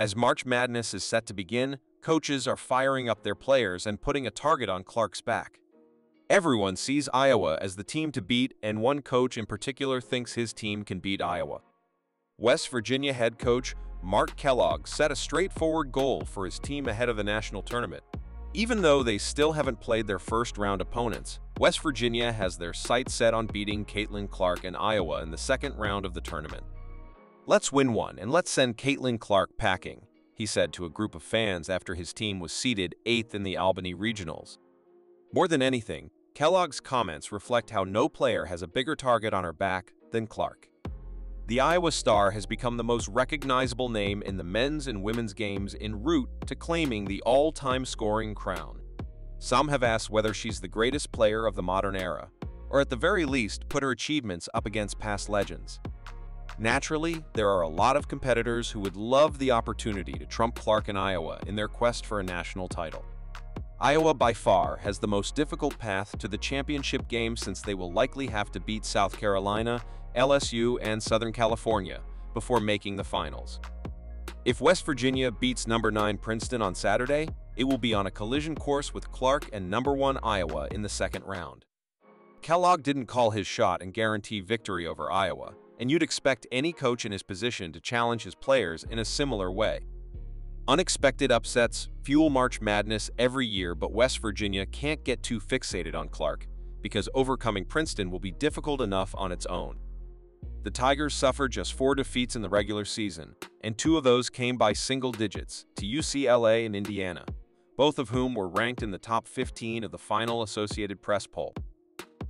As March Madness is set to begin, coaches are firing up their players and putting a target on Clark's back. Everyone sees Iowa as the team to beat, and one coach in particular thinks his team can beat Iowa. West Virginia head coach Mark Kellogg set a straightforward goal for his team ahead of the national tournament. Even though they still haven't played their first-round opponents, West Virginia has their sights set on beating Caitlin Clark and Iowa in the second round of the tournament. Let's win one, and let's send Caitlin Clark packing, he said to a group of fans after his team was seeded eighth in the Albany Regionals. More than anything, Kellogg's comments reflect how no player has a bigger target on her back than Clark. The Iowa Star has become the most recognizable name in the men's and women's games en route to claiming the all-time scoring crown. Some have asked whether she's the greatest player of the modern era, or at the very least put her achievements up against past legends. Naturally, there are a lot of competitors who would love the opportunity to trump Clark and Iowa in their quest for a national title. Iowa by far has the most difficult path to the championship game since they will likely have to beat South Carolina, LSU, and Southern California before making the finals. If West Virginia beats number 9 Princeton on Saturday, it will be on a collision course with Clark and number 1 Iowa in the second round. Kellogg didn't call his shot and guarantee victory over Iowa, and you'd expect any coach in his position to challenge his players in a similar way. Unexpected upsets fuel March Madness every year, but West Virginia can't get too fixated on Clark because overcoming Princeton will be difficult enough on its own. The Tigers suffered just four defeats in the regular season, and two of those came by single digits to UCLA and Indiana, both of whom were ranked in the top 15 of the final Associated Press poll.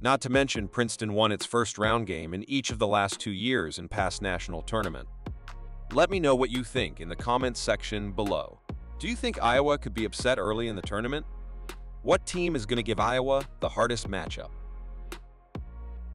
Not to mention, Princeton won its first round game in each of the last two years in past national tournament. Let me know what you think in the comments section below. Do you think Iowa could be upset early in the tournament? What team is going to give Iowa the hardest matchup?